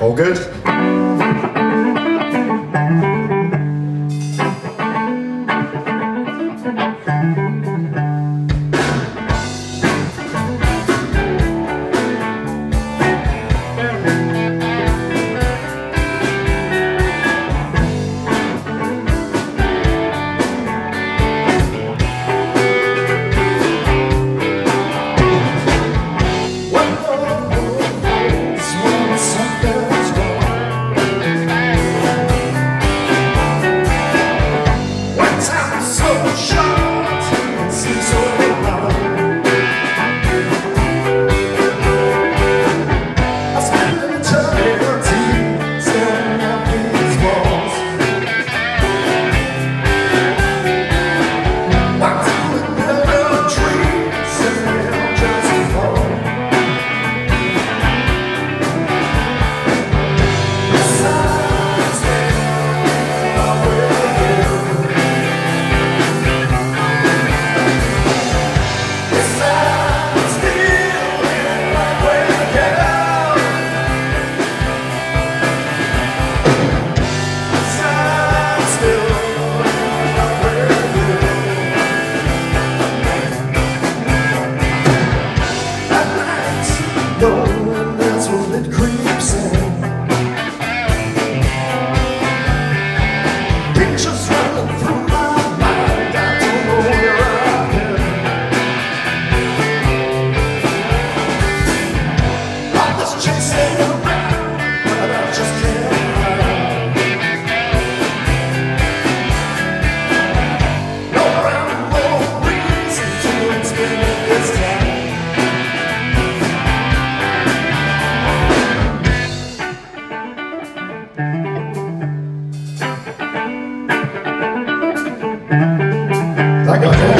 All good? God.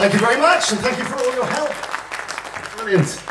Thank you very much, and thank you for all your help. Brilliant.